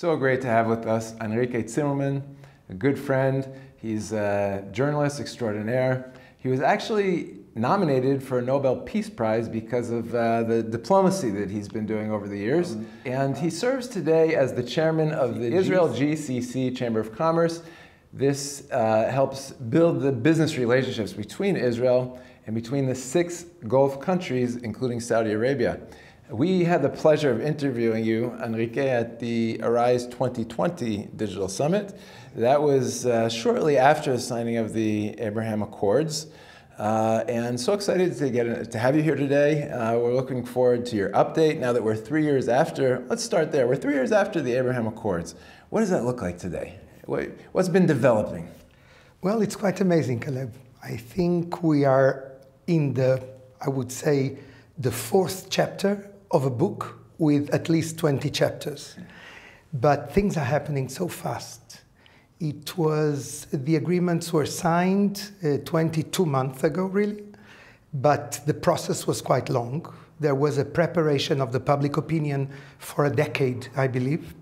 So great to have with us Henrique Cymerman, a good friend. He's a journalist extraordinaire. He was actually nominated for a Nobel Peace Prize because of uh, the diplomacy that he's been doing over the years. And he serves today as the chairman of the Israel GCC Chamber of Commerce. This uh, helps build the business relationships between Israel and between the six Gulf countries, including Saudi Arabia. We had the pleasure of interviewing you, Henrique, at the Arise 2020 Digital Summit. That was uh, shortly after the signing of the Abraham Accords. Uh, and so excited to get to have you here today. Uh, we're looking forward to your update now that we're three years after. Let's start there. We're three years after the Abraham Accords. What does that look like today? What, what's been developing? Well, it's quite amazing, Calev. I think we are in the, I would say, the fourth chapter of a book with at least 20 chapters. But things are happening so fast. It was, the agreements were signed uh, 22 months ago, really, but the process was quite long. There was a preparation of the public opinion for a decade, I believe.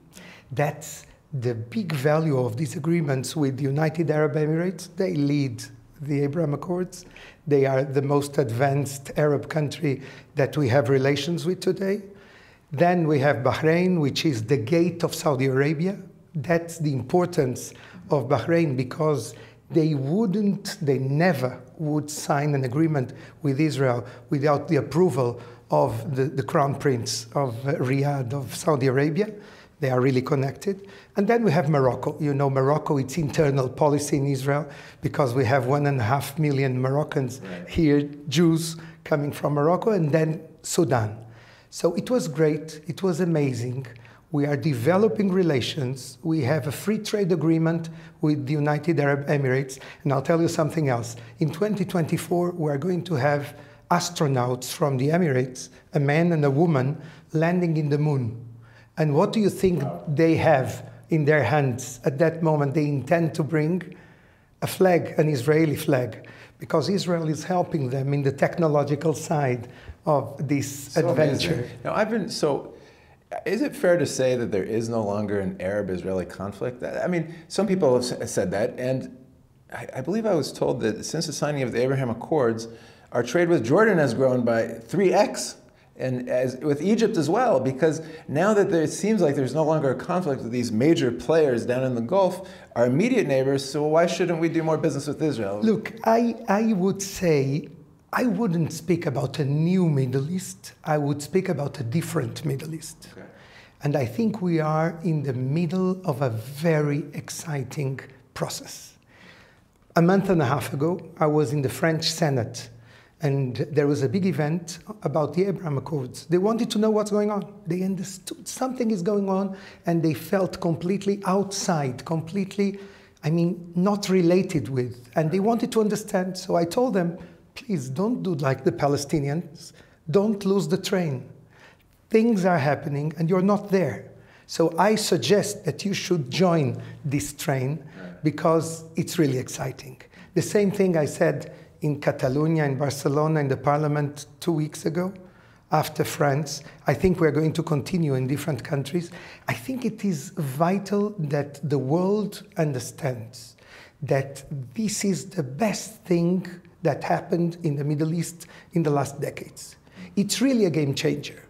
That's the big value of these agreements with the United Arab Emirates. They lead the Abraham Accords. They are the most advanced Arab country that we have relations with today. Then we have Bahrain, which is the gate of Saudi Arabia. That's the importance of Bahrain because they wouldn't, they never would sign an agreement with Israel without the approval of the, the Crown Prince of Riyadh of Saudi Arabia. They are really connected. And then we have Morocco. You know, Morocco, it's internal policy in Israel because we have one and a half million Moroccans right. here, Jews coming from Morocco, and then Sudan. So it was great. It was amazing. We are developing relations. We have a free trade agreement with the United Arab Emirates. And I'll tell you something else. In 2024, we are going to have astronauts from the Emirates, a man and a woman, landing in the moon. And what do you think they have in their hands at that moment? They intend to bring a flag, an Israeli flag, because Israel is helping them in the technological side of this so adventure. Amazing. Now, I've been so. Is it fair to say that there is no longer an Arab-Israeli conflict? I mean, some people have said that, and I, I believe I was told that since the signing of the Abraham Accords, our trade with Jordan has grown by 3x and as with Egypt as well, because now that there, it seems like there's no longer a conflict with these major players down in the Gulf, our immediate neighbors, so why shouldn't we do more business with Israel? Look, I, I would say I wouldn't speak about a new Middle East, I would speak about a different Middle East. Okay. And I think we are in the middle of a very exciting process. A month and a half ago, I was in the French Senate and there was a big event about the Abraham Accords. They wanted to know what's going on. They understood something is going on, and they felt completely outside, completely, I mean, not related with. And they wanted to understand. So I told them, please don't do like the Palestinians. Don't lose the train. Things are happening, and you're not there. So I suggest that you should join this train because it's really exciting. The same thing I said in Catalonia, in Barcelona, in the parliament two weeks ago, after France. I think we're going to continue in different countries. I think it is vital that the world understands that this is the best thing that happened in the Middle East in the last decades. It's really a game changer.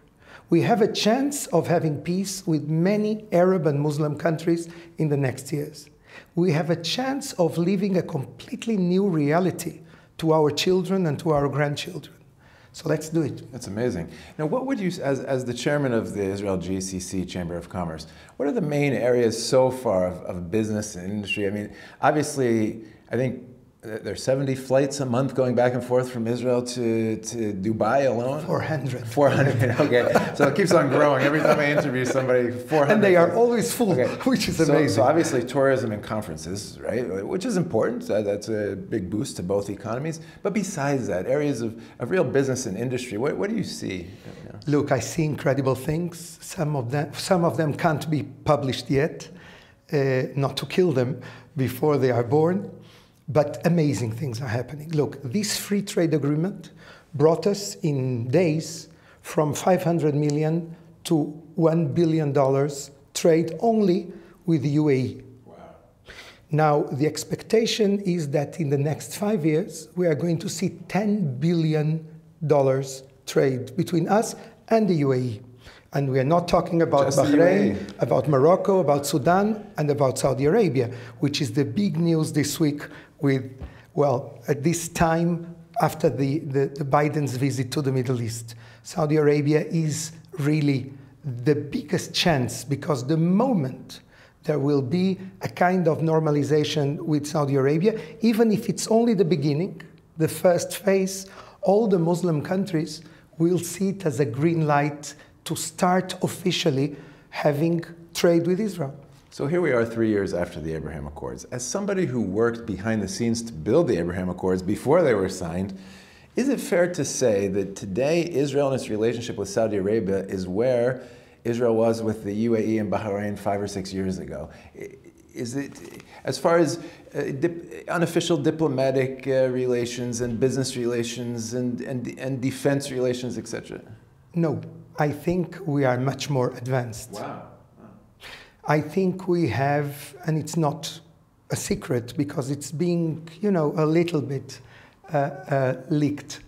We have a chance of having peace with many Arab and Muslim countries in the next years. We have a chance of living a completely new reality to our children and to our grandchildren. So let's do it. That's amazing. Now, what would you, as, as the chairman of the Israel GCC Chamber of Commerce, what are the main areas so far of, of business and industry? I mean, obviously, I think there's 70 flights a month going back and forth from Israel to, to Dubai alone? 400. 400, okay. so it keeps on growing. Every time I interview somebody, 400. And they are always full, okay. which is so, amazing. So obviously tourism and conferences, right? Which is important. That's a big boost to both economies. But besides that, areas of, of real business and industry, what, what do you see? Look, I see incredible things. Some of them, some of them can't be published yet, uh, not to kill them before they are born but amazing things are happening. Look, this free trade agreement brought us in days from 500 million to $1 billion trade only with the UAE. Wow. Now, the expectation is that in the next five years, we are going to see $10 billion trade between us and the UAE. And we are not talking about Just Bahrain, about Morocco, about Sudan, and about Saudi Arabia, which is the big news this week with, well, at this time after the, the, the Biden's visit to the Middle East. Saudi Arabia is really the biggest chance because the moment there will be a kind of normalization with Saudi Arabia, even if it's only the beginning, the first phase, all the Muslim countries will see it as a green light to start officially having trade with Israel. So here we are three years after the Abraham Accords. As somebody who worked behind the scenes to build the Abraham Accords before they were signed, is it fair to say that today Israel and its relationship with Saudi Arabia is where Israel was with the UAE and Bahrain five or six years ago? Is it, as far as uh, dip, unofficial diplomatic uh, relations and business relations and, and, and defense relations, etc.? No, I think we are much more advanced. Wow. I think we have, and it's not a secret because it's being, you know, a little bit uh, uh, leaked,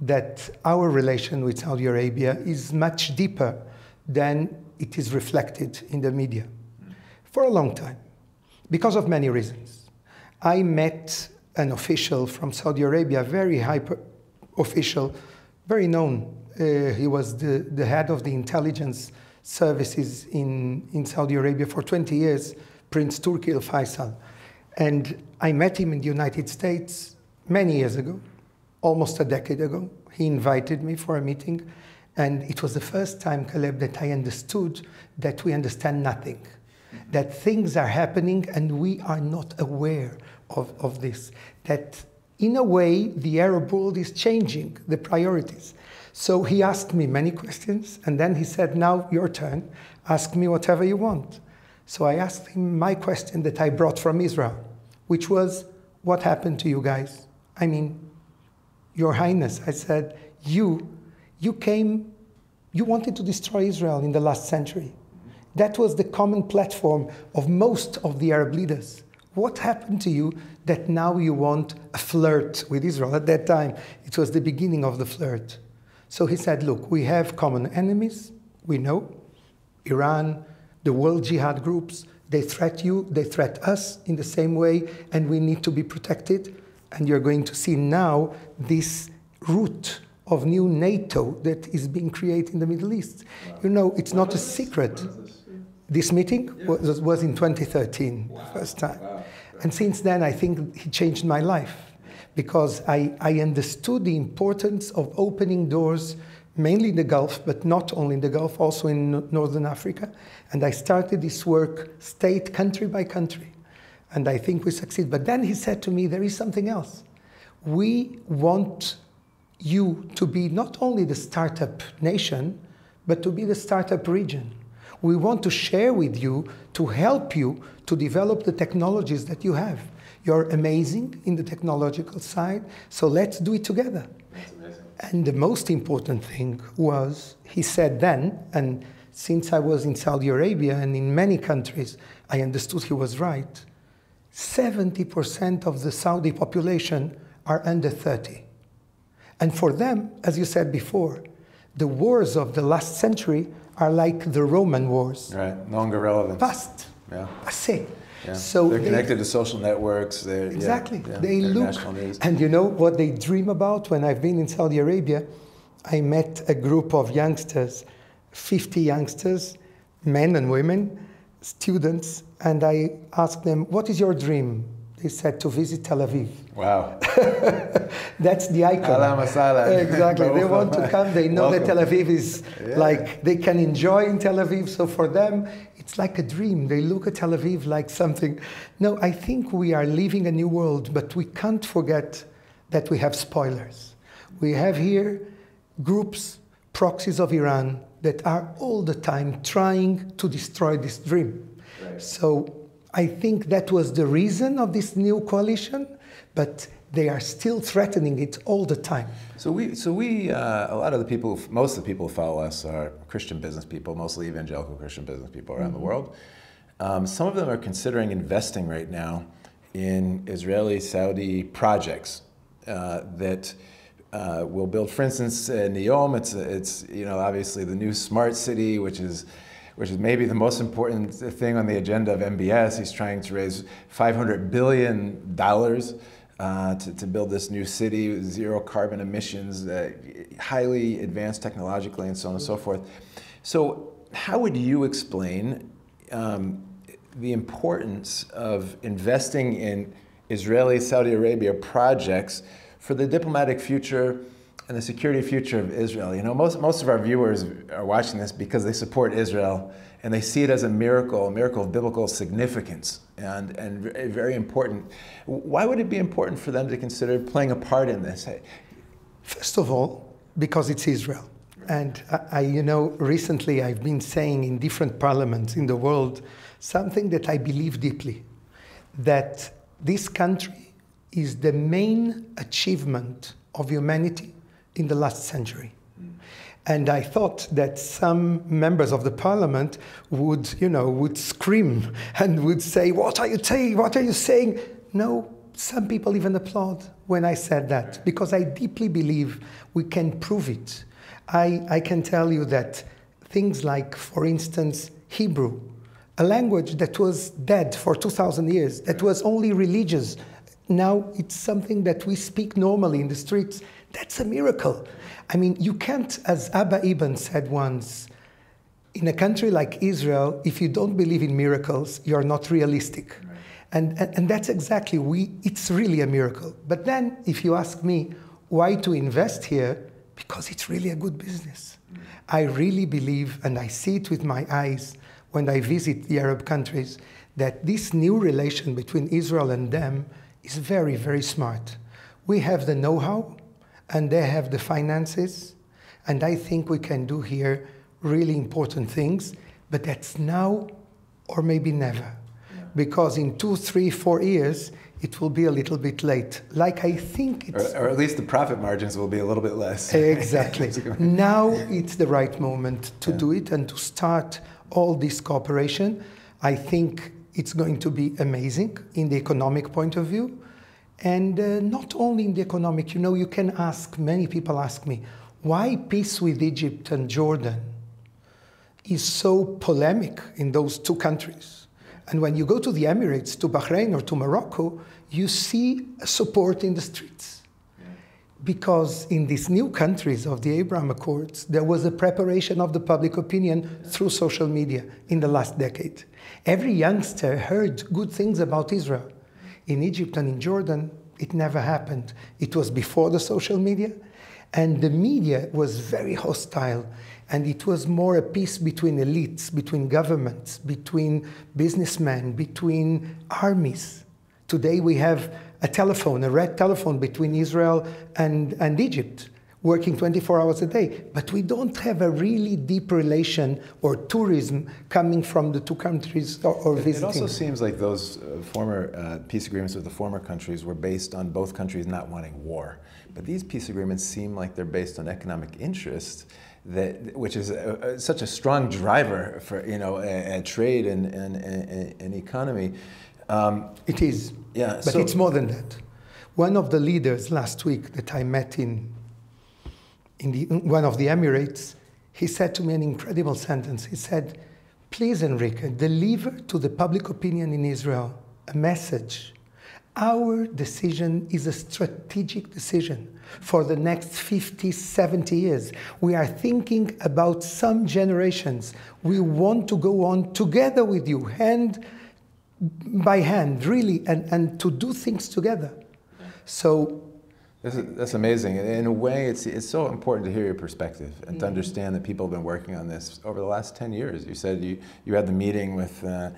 that our relation with Saudi Arabia is much deeper than it is reflected in the media for a long time because of many reasons. I met an official from Saudi Arabia, very high official, very known. Uh, he was the, the head of the intelligence services in, in Saudi Arabia for 20 years, Prince Turki Al Faisal. And I met him in the United States many years ago, almost a decade ago. He invited me for a meeting, and it was the first time, Calev, that I understood that we understand nothing, that things are happening and we are not aware of, of this, that in a way the Arab world is changing the priorities. So he asked me many questions, and then he said, Now your turn, ask me whatever you want. So I asked him my question that I brought from Israel, which was, What happened to you guys? I mean, Your Highness, I said, You, you came, you wanted to destroy Israel in the last century. That was the common platform of most of the Arab leaders. What happened to you that now you want a flirt with Israel? At that time, it was the beginning of the flirt. So he said, Look, we have common enemies, we know. Iran, the world jihad groups, they threat you, they threat us in the same way, and we need to be protected. And you're going to see now this route of new NATO that is being created in the Middle East. You know, it's not a secret. This meeting was, was in 2013, first time. And since then, I think he changed my life because I, I understood the importance of opening doors, mainly in the Gulf, but not only in the Gulf, also in Northern Africa. And I started this work state, country by country. And I think we succeed. But then he said to me, there is something else. We want you to be not only the startup nation, but to be the startup region. We want to share with you to help you to develop the technologies that you have. You're amazing in the technological side, so let's do it together. And the most important thing was, he said then, and since I was in Saudi Arabia and in many countries, I understood he was right. 70% of the Saudi population are under 30. And for them, as you said before, the wars of the last century are like the Roman wars. Right, longer relevance. Past, Yeah. passé. Yeah. So they're they- connected to social networks. They're, yeah, Exactly. yeah, they look. news. And you know what they dream about? When I've been in Saudi Arabia, I met a group of youngsters, 50 youngsters, men and women, students, and I asked them, What is your dream? They said to visit Tel Aviv. Wow. That's the icon. Exactly. They want to come. They know that Tel Aviv is Yeah. like they can enjoy in Tel Aviv. So for them, it's like a dream. They look at Tel Aviv like something. No, I think we are living a new world, but we can't forget that we have spoilers. We have here groups, proxies of Iran that are all the time trying to destroy this dream. Right. So I think that was the reason of this new coalition, but they are still threatening it all the time. So we, so we, uh, a lot of the people, most of the people who follow us are Christian business people, mostly evangelical Christian business people around mm-hmm. the world. Um, some of them are considering investing right now in Israeli-Saudi projects uh, that uh, will build. For instance, uh, Neom, it's, it's you know obviously the new smart city, which is which is maybe the most important thing on the agenda of MBS. He's trying to raise 500 billion dollars uh, to, to build this new city with zero carbon emissions, uh, highly advanced technologically, and so on and so forth. So, how would you explain um, the importance of investing in Israeli Saudi Arabia projects for the diplomatic future and the security future of Israel? You know, most, most of our viewers are watching this because they support Israel and they see it as a miracle, a miracle of biblical significance and, and very important. Why would it be important for them to consider playing a part in this? First of all, because it's Israel. And I, you know, recently I've been saying in different parliaments in the world something that I believe deeply that this country is the main achievement of humanity in the last century. And I thought that some members of the parliament would, you know, would scream and would say, What are you saying? What are you saying? No, some people even applaud when I said that because I deeply believe we can prove it. I, I can tell you that things like, for instance, Hebrew, a language that was dead for 2,000 years, that was only religious, now it's something that we speak normally in the streets. That's a miracle. I mean, you can't, as Abba Eban said once, in a country like Israel, if you don't believe in miracles, you're not realistic. Right. And, and, and, that's exactly, we, it's really a miracle. But then, if you ask me why to invest here, because it's really a good business. Mm. I really believe, and I see it with my eyes when I visit the Arab countries, that this new relation between Israel and them is very, very smart. We have the know how, and they have the finances. And I think we can do here really important things, but that's now or maybe never. Yeah. Because in two, three, four years, it will be a little bit late. Like I think it's. Or, or at least the profit margins will be a little bit less. Exactly. now it's the right moment to yeah. do it and to start all this cooperation. I think it's going to be amazing in the economic point of view. And uh, not only in the economic, you know, you can ask, many people ask me, why peace with Egypt and Jordan is so polemic in those two countries. And when you go to the Emirates, to Bahrain, or to Morocco, you see support in the streets. Because in these new countries of the Abraham Accords, there was a preparation of the public opinion through social media in the last decade. Every youngster heard good things about Israel in Egypt and in Jordan, it never happened. It was before the social media, and the media was very hostile. And it was more a peace between elites, between governments, between businessmen, between armies. Today we have a telephone, a red telephone between Israel and, and Egypt working 24 hours a day. But we don't have a really deep relation or tourism coming from the two countries or, or visiting. It also seems like those uh, former uh, peace agreements with the former countries were based on both countries not wanting war. But these peace agreements seem like they're based on economic interest. That, which is a, a, such a strong driver for you know a, trade and, and, and, and economy. Um, it is, yeah, but so, it's more than that. One of the leaders last week that I met in in the, one of the Emirates, he said to me an incredible sentence. He said, Please, Henrique, deliver to the public opinion in Israel a message. Our decision is a strategic decision for the next 50, 70 years. We are thinking about some generations. We want to go on together with you, hand by hand, really, and, and to do things together. So that's, that's amazing. In a way, it's, it's so important to hear your perspective and mm-hmm. to understand that people have been working on this over the last 10 years. You said you, you had the meeting with uh,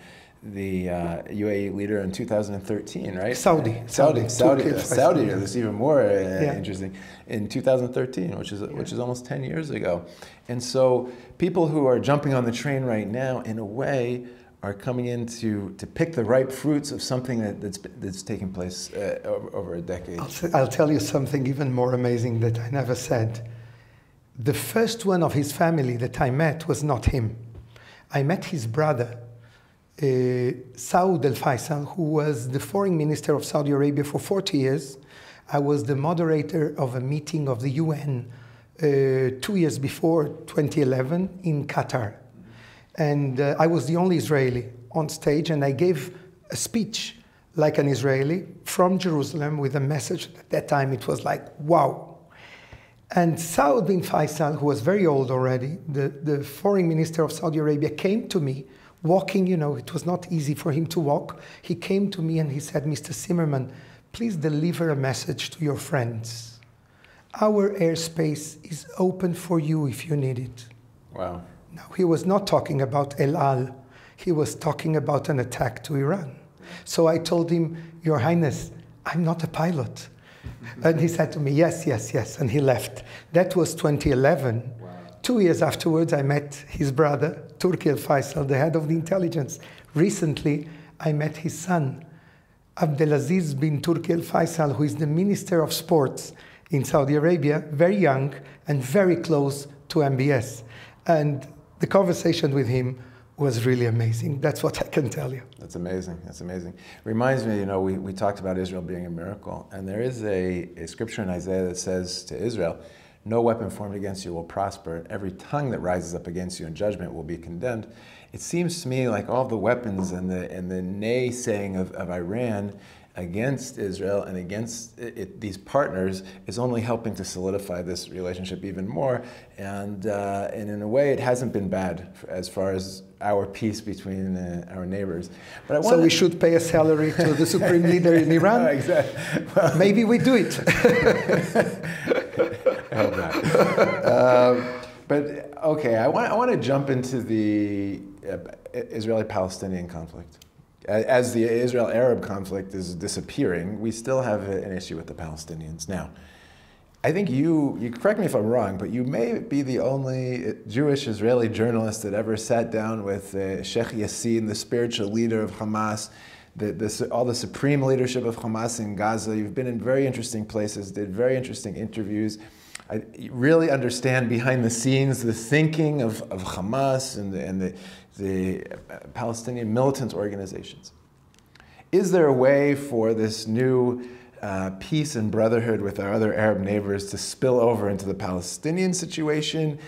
the uh, UAE leader in 2013, right? Saudi. Saudi. Saudi. Saudi. Saudi. That's even more uh, yeah. interesting. In 2013, which is, yeah. which is almost 10 years ago. And so people who are jumping on the train right now, in a way, are coming in to, to pick the ripe fruits of something that, that's, that's taking place uh, over, over, a decade. I'll, I'll tell you something even more amazing that I never said. The first one of his family that I met was not him. I met his brother, uh, Saud al Faisal, who was the foreign minister of Saudi Arabia for 40 years. I was the moderator of a meeting of the UN uh, two years before 2011 in Qatar. And uh, I was the only Israeli on stage, and I gave a speech like an Israeli from Jerusalem with a message. At that time, it was like, wow. And Saud bin Faisal, who was very old already, the, the foreign minister of Saudi Arabia, came to me walking. You know, it was not easy for him to walk. He came to me and he said, Mr. Cymerman, please deliver a message to your friends. Our airspace is open for you if you need it. Wow. Now, he was not talking about El Al, he was talking about an attack to Iran. So I told him, Your Highness, I'm not a pilot. and he said to me, Yes, yes, yes. And he left. That was 2011. Wow. Two years afterwards, I met his brother, Turki al Faisal, the head of the intelligence. Recently, I met his son, Abdelaziz bin Turki al Faisal, who is the Minister of Sports in Saudi Arabia, very young and very close to MBS. And the conversation with him was really amazing. That's what I can tell you. That's amazing. That's amazing. Reminds me, you know, we, we talked about Israel being a miracle, and there is a, a scripture in Isaiah that says to Israel, No weapon formed against you will prosper. Every tongue that rises up against you in judgment will be condemned. It seems to me like all the weapons and the, and the naysaying of, of Iran against Israel and against it, it, these partners is only helping to solidify this relationship even more. And, uh, and in a way, it hasn't been bad as far as our peace between uh, our neighbors. But I so we should pay a salary to the supreme leader in Iran. exactly. Well, Maybe we do it. I hope not. Um, but okay, I want I want to jump into the uh, Israeli-Palestinian conflict as the Israel Arab conflict is disappearing, we still have an issue with the Palestinians. Now, I think you, you correct me if I'm wrong, but you may be the only Jewish Israeli journalist that ever sat down with uh, Sheikh Yassin, the spiritual leader of Hamas, the, the, all the supreme leadership of Hamas in Gaza. You've been in very interesting places, did very interesting interviews. I really understand behind the scenes the thinking of, of Hamas and the, and the, the Palestinian militant organizations. Is there a way for this new uh, peace and brotherhood with our other Arab neighbors to spill over into the Palestinian situation?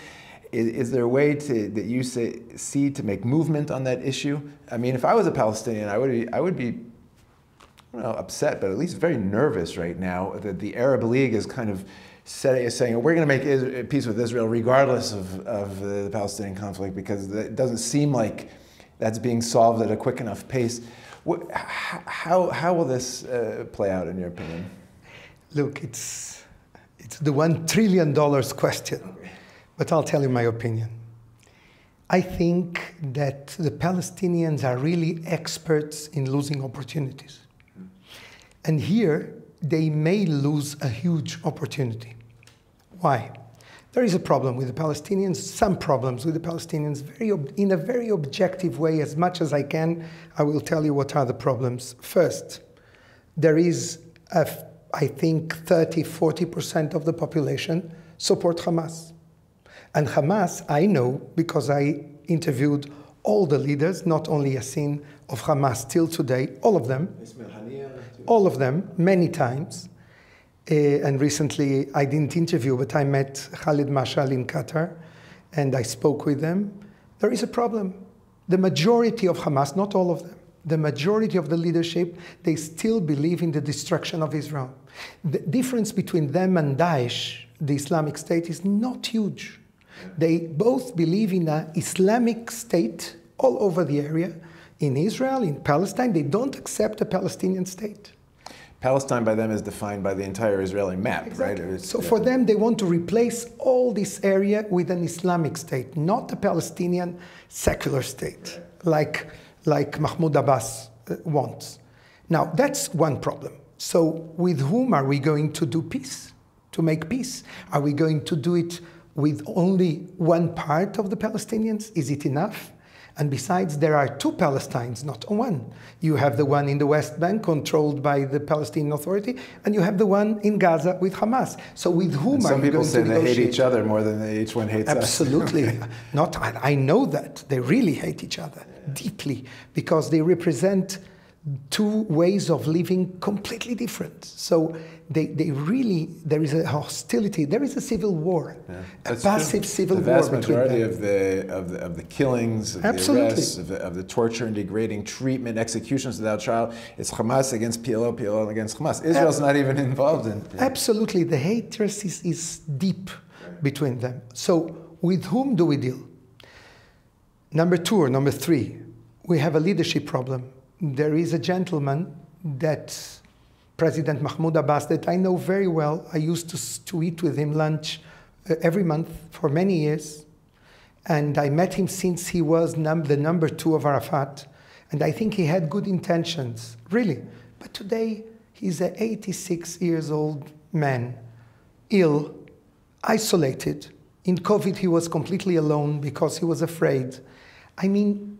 Is, is there a way to, that you say, see to make movement on that issue? I mean, if I was a Palestinian, I would be, I would be know, upset, but at least very nervous right now that the Arab League is kind of saying we're going to make peace with Israel regardless of, of the Palestinian conflict because it doesn't seem like that's being solved at a quick enough pace. How, how will this uh, play out in your opinion? Look, it's, it's the one trillion dollars question, but I'll tell you my opinion. I think that the Palestinians are really experts in losing opportunities. And here, they may lose a huge opportunity. Why? There is a problem with the Palestinians, some problems with the Palestinians, very in a very objective way, as much as I can. I will tell you what are the problems. First, there is, a, I think, 30, 40% of the population support Hamas. And Hamas, I know because I interviewed all the leaders, not only Yassin of Hamas till today, all of them all of them many times. Uh, and recently I didn't interview, but I met Khalid Mashal in Qatar and I spoke with them. There is a problem. The majority of Hamas, not all of them, the majority of the leadership, they still believe in the destruction of Israel. The difference between them and Daesh, the Islamic State, is not huge. They both believe in an Islamic state all over the area in Israel, in Palestine, they don't accept a Palestinian state. Palestine by them is defined by the entire Israeli map, exactly. right? so for them, they want to replace all this area with an Islamic state, not a Palestinian secular state, like, like Mahmoud Abbas uh, wants. Now, that's one problem. So, with whom are we going to do peace, to make peace? Are we going to do it with only one part of the Palestinians? Is it enough? And besides, there are two Palestines, not one. You have the one in the West Bank controlled by the Palestinian Authority, and you have the one in Gaza with Hamas. So with whom And are some people say they hate each other more than they, each one hates us. Absolutely. Not, I I know that. They really hate each other deeply because they represent two ways of living completely different. So they, they really, there is a hostility, there is a civil war, a That's true. passive civil the vast war between majority them. of the, of the of the killings, of Absolutely. the arrests, of the, of the torture and degrading treatment, executions without trial, it's Hamas against PLO, PLO against Hamas. Israel's not even involved in. Absolutely, the hatred is, is deep between them. So, with whom do we deal? Number two or number three, we have a leadership problem. There is a gentleman that President Mahmoud Abbas, that I know very well. I used to, to eat with him lunch uh, every month for many years. And I met him since he was num- the number two of Arafat. And I think he had good intentions, really. But today, he's an 86 years old man, ill, isolated. In COVID, he was completely alone because he was afraid. I mean,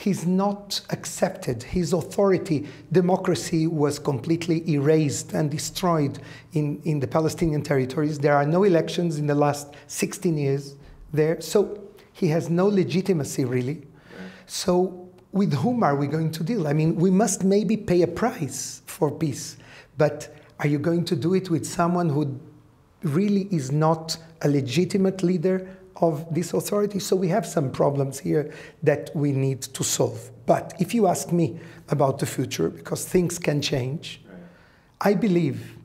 he's not accepted. His authority, democracy was completely erased and destroyed in, in the Palestinian territories. There are no elections in the last 16 years there. So he has no legitimacy, really. So, with whom are we going to deal? I mean, we must maybe pay a price for peace, but are you going to do it with someone who really is not a legitimate leader of this authority? So, we have some problems here that we need to solve. But if you ask me about the future, because things can change, I believe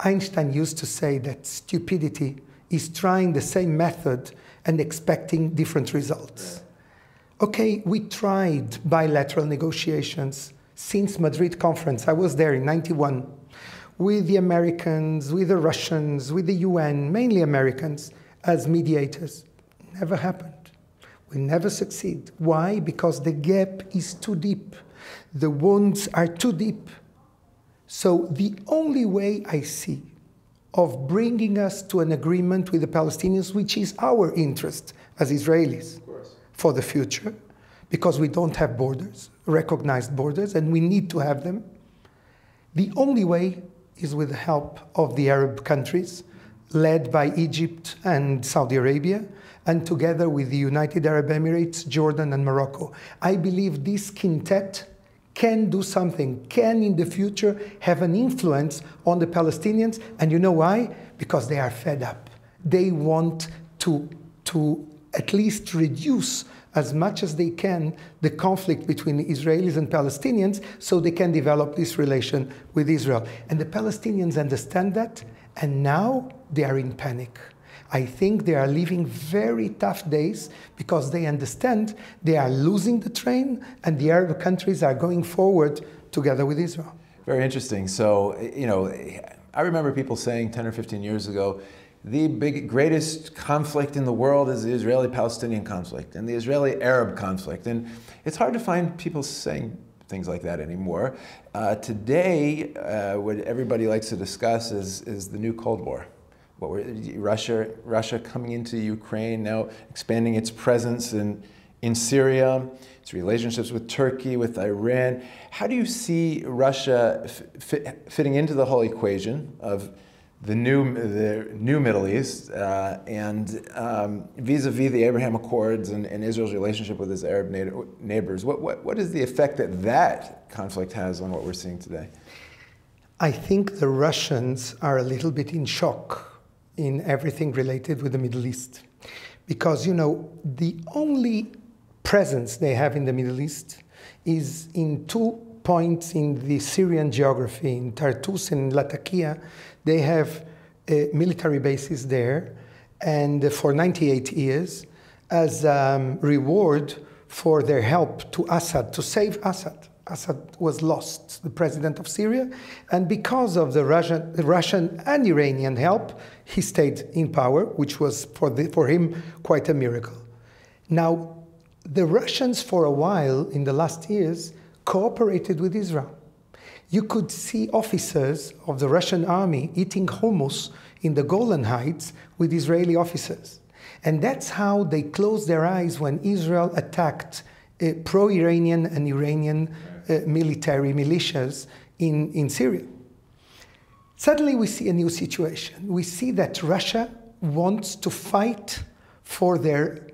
Einstein used to say that stupidity is trying the same method and expecting different results. Okay, we tried bilateral negotiations since Madrid conference. I was there in 91 with the Americans, with the Russians, with the UN, mainly Americans as mediators. Never happened. We never succeed. Why? Because the gap is too deep. The wounds are too deep. So the only way I see of bringing us to an agreement with the Palestinians, which is our interest as Israelis for the future, because we don't have borders, recognized borders, and we need to have them. The only way is with the help of the Arab countries, led by Egypt and Saudi Arabia, and together with the United Arab Emirates, Jordan, and Morocco. I believe this quintet can do something, can in the future have an influence on the Palestinians. And you know why? Because they are fed up. They want to, to at least reduce as much as they can the conflict between Israelis and Palestinians so they can develop this relation with Israel. And the Palestinians understand that, and now they are in panic. I think they are living very tough days because they understand they are losing the train and the Arab countries are going forward together with Israel. Very interesting. So, you know, I remember people saying 10 or 15 years ago, the big, greatest conflict in the world is the Israeli Palestinian conflict and the Israeli Arab conflict. And it's hard to find people saying things like that anymore. Uh, today, uh, what everybody likes to discuss is, is the new Cold War. What we're, Russia, Russia coming into Ukraine, now expanding its presence in, in Syria, its relationships with Turkey, with Iran. How do you see Russia fit, fitting into the whole equation of the new, the new Middle East uh, and um, vis-a-vis the Abraham Accords and, and, Israel's relationship with its Arab neighbors? What, what, what is the effect that that conflict has on what we're seeing today? I think the Russians are a little bit in shock in everything related with the Middle East. Because, you know, the only presence they have in the Middle East is in two points in the Syrian geography, in Tartus and Latakia. They have uh, military bases there, and for 98 years, as um, reward for their help to Assad, to save Assad. Assad was lost, the president of Syria, and because of the Russian, the Russian and Iranian help, he stayed in power, which was for, the, for him quite a miracle. Now, the Russians, for a while in the last years, cooperated with Israel. You could see officers of the Russian army eating hummus in the Golan Heights with Israeli officers. And that's how they closed their eyes when Israel attacked uh, pro Iranian and Iranian Uh, military militias in, in Syria. Suddenly, we see a new situation. We see that Russia wants to fight for their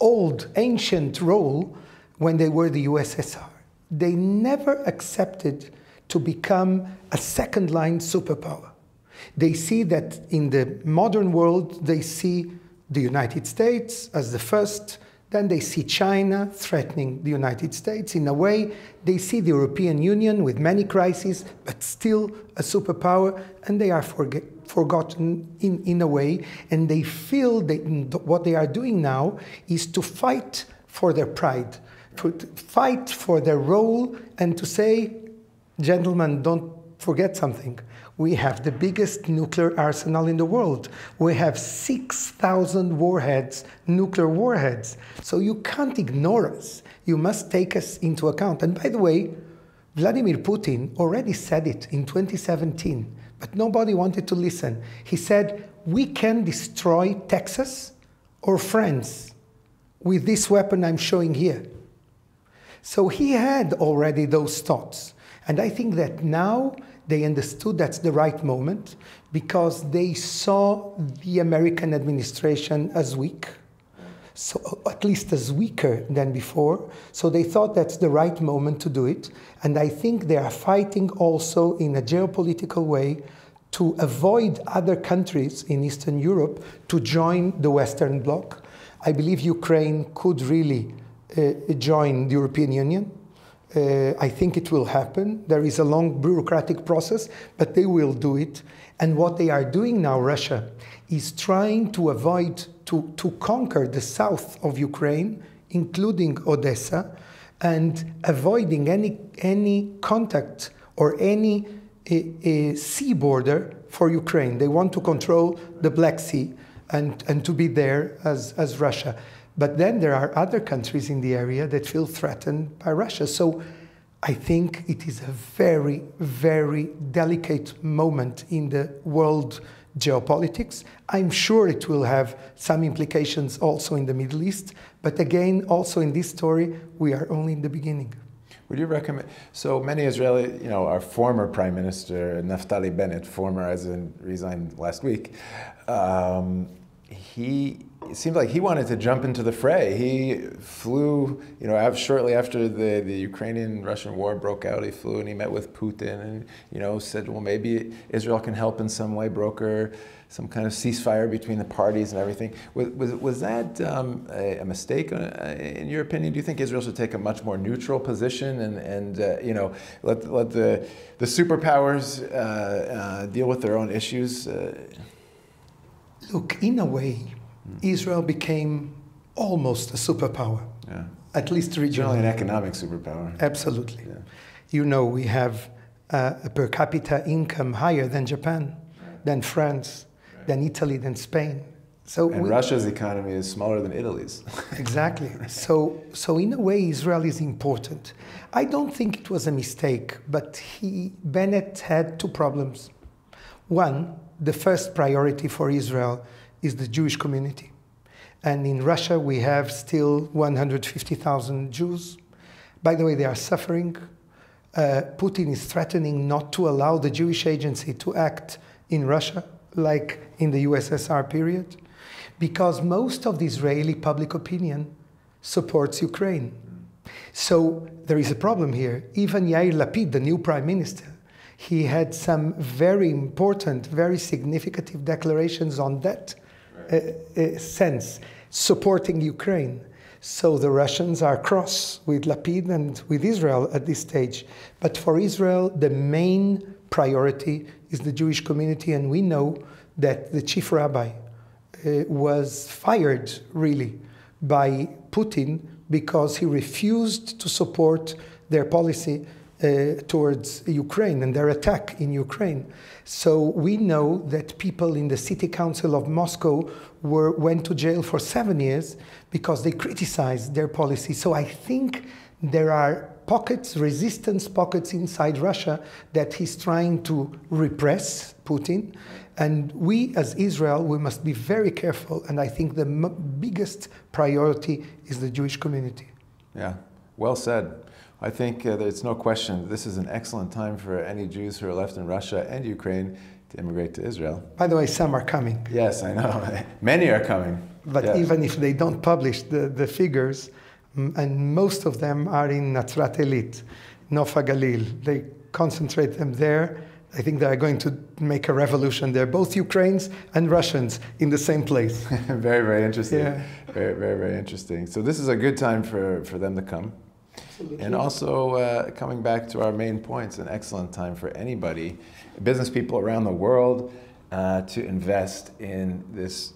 old, ancient role when they were the USSR. They never accepted to become a second line superpower. They see that in the modern world, they see the United States as the first, then they see China threatening the United States. In a way, they see the European Union with many crises, but still a superpower, and they are forget, forgotten in, in a way, and they feel that what they are doing now is to fight for their pride, to fight for their role, and to say, gentlemen, don't forget something. We have the biggest nuclear arsenal in the world. We have 6,000 warheads, nuclear warheads. So you can't ignore us. You must take us into account. And by the way, Vladimir Putin already said it in 2017, but nobody wanted to listen. He said, We can destroy Texas or France with this weapon I'm showing here. So he had already those thoughts. And I think that now they understood that's the right moment because they saw the American administration as weak, so at least as weaker than before. So they thought that's the right moment to do it. And I think they are fighting also in a geopolitical way to avoid other countries in Eastern Europe to join the Western Bloc. I believe Ukraine could really uh, join the European Union. Uh, I think it will happen. There is a long bureaucratic process, but they will do it. And what they are doing now, Russia, is trying to avoid, to, to conquer the south of Ukraine, including Odessa, and avoiding any, any contact or any uh, uh, sea border for Ukraine. They want to control the Black Sea and, and to be there as, as Russia. But then there are other countries in the area that feel threatened by Russia. So I think it is a very, very delicate moment in the world geopolitics. I'm sure it will have some implications also in the Middle East. But again, also in this story, we are only in the beginning. Would you recommend? So many Israeli, you know, our former prime minister Naftali Bennett, former as in resigned last week, um, he it seemed like he wanted to jump into the fray. He flew, you know, shortly after the, the Ukrainian-Russian war broke out, he flew and he met with Putin and, you know, said, well, maybe Israel can help in some way, broker some kind of ceasefire between the parties and everything. Was, was, was that um, a, a, mistake uh, in your opinion? Do you think Israel should take a much more neutral position and, and uh, you know, let, let the, the superpowers uh, uh deal with their own issues? Uh? Look, in a way, Israel became almost a superpower. Yeah. At least regionally. Generally an economic superpower. Absolutely. Yeah. You know, we have uh, a per capita income higher than Japan, right. than France, right. than Italy, than Spain. So and we, Russia's economy is smaller than Italy's. exactly. So, so in a way, Israel is important. I don't think it was a mistake, but he Bennett had two problems. One, the first priority for Israel is the Jewish community. And in Russia, we have still 150,000 Jews. By the way, they are suffering. Uh, Putin is threatening not to allow the Jewish agency to act in Russia, like in the USSR period, because most of the Israeli public opinion supports Ukraine. So there is a problem here. Even Yair Lapid, the new prime minister, he had some very important, very significant declarations on that sense, supporting Ukraine. So the Russians are cross with Lapid and with Israel at this stage. But for Israel, the main priority is the Jewish community, and we know that the chief rabbi uh, was fired really by Putin because he refused to support their policy uh, towards Ukraine and their attack in Ukraine. So we know that people in the city council of Moscow were, went to jail for seven years because they criticized their policy. So I think there are pockets, resistance pockets inside Russia that he's trying to repress Putin. And we, as Israel, we must be very careful. And I think the biggest priority is the Jewish community. Yeah. Well said. I think uh, there's no question this is an excellent time for any Jews who are left in Russia and Ukraine to immigrate to Israel. By the way, some are coming. Yes, I know. Many are coming. But even if they don't publish the, the figures, and most of them are in Nazrat Elit, Nof HaGalil, they concentrate them there. I think they are going to make a revolution there, both Ukrainians and Russians in the same place. very, very interesting. Yeah. Very, very, very interesting. So this is a good time for, for them to come. And also, uh, coming back to our main points, an excellent time for anybody, business people around the world, uh, to invest in this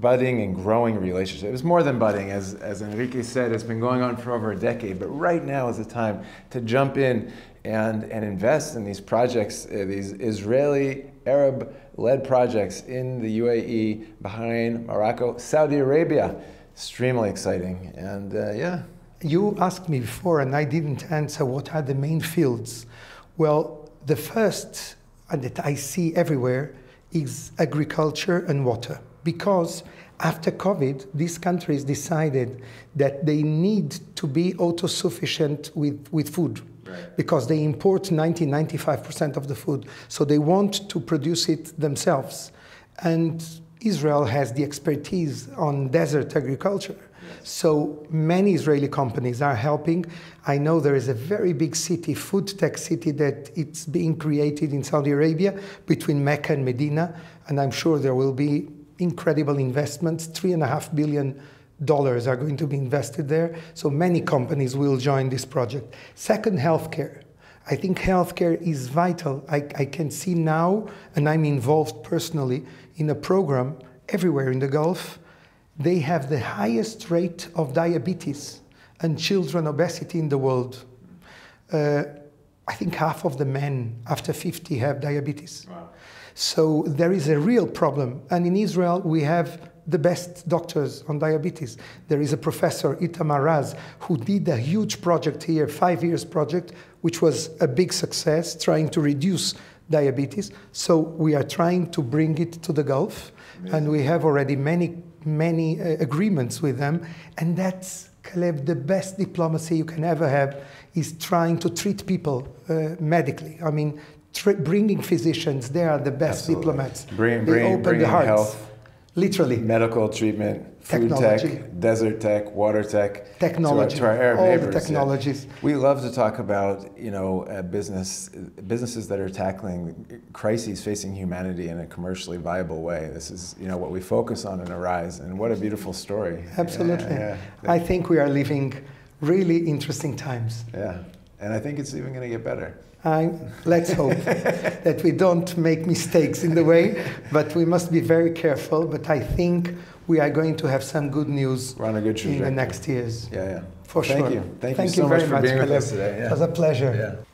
budding and growing relationship. It's more than budding, as, as Henrique said, it's been going on for over a decade, but right now is the time to jump in and, and invest in these projects, uh, these Israeli, Arab led projects in the UAE, Bahrain, Morocco, Saudi Arabia. Extremely exciting. And uh, yeah. You asked me before, and I didn't answer what are the main fields. Well, the first that I see everywhere is agriculture and water because after COVID, these countries decided that they need to be autosufficient with, with food. Right. Because they import 90 95% of the food. So they want to produce it themselves. And Israel has the expertise on desert agriculture. So many Israeli companies are helping. I know there is a very big city, food tech city, that it's being created in Saudi Arabia between Mecca and Medina. And I'm sure there will be incredible investments. Three and a half billion dollars are going to be invested there. So many companies will join this project. Second, healthcare. I think healthcare is vital. I, I can see now, and I'm involved personally in a program everywhere in the Gulf. They have the highest rate of diabetes and children obesity in the world. Uh, I think half of the men after 50 have diabetes. Wow. So there is a real problem. And in Israel, we have the best doctors on diabetes. There is a professor, Itamar Raz, who did a huge project here, five years project, which was a big success, trying to reduce diabetes. So we are trying to bring it to the Gulf, Amazing. and we have already many, many uh, agreements with them. And that's, Calev, the best diplomacy you can ever have is trying to treat people uh, medically. I mean, bringing physicians, they are the best Absolutely. diplomats. Bring, they bring, open the hearts. Health, Literally. Medical treatment, food Technology. tech, desert tech, water tech. Technology. To our, to our Arab all neighbors. the technologies. Yeah. We love to talk about, you know, uh, business, businesses that are tackling crises facing humanity in a commercially viable way. This is, you know, what we focus on in Arise, and what a beautiful story. Absolutely. Yeah, yeah. I think we are living really interesting times. Yeah, and I think it's even going to get better. I, let's hope that we don't make mistakes in the way, but we must be very careful. But I think we are going to have some good news We're on a good in the next years. Yeah, yeah. For sure. Thank sure. You. Thank, Thank you. so much for being with us today. Yeah. It was a pleasure. Yeah.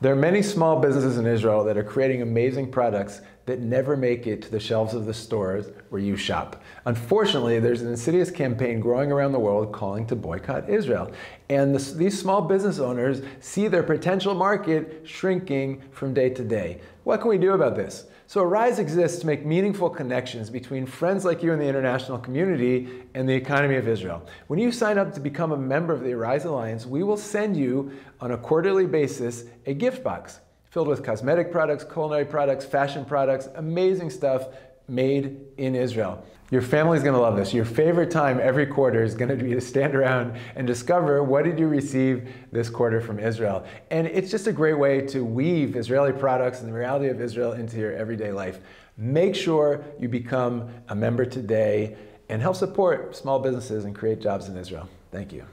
There are many small businesses in Israel that are creating amazing products that never make it to the shelves of the stores where you shop. Unfortunately, there's an insidious campaign growing around the world calling to boycott Israel. And these small business owners see their potential market shrinking from day to day. What can we do about this? So Arise exists to make meaningful connections between friends like you in the international community and the economy of Israel. When you sign up to become a member of the Arise Alliance, we will send you on a quarterly basis a gift box filled with cosmetic products, culinary products, fashion products, amazing stuff made in Israel. Your family's gonna love this. Your favorite time every quarter is gonna be to stand around and discover what did you receive this quarter from Israel. And it's just a great way to weave Israeli products and the reality of Israel into your everyday life. Make sure you become a member today and help support small businesses and create jobs in Israel. Thank you.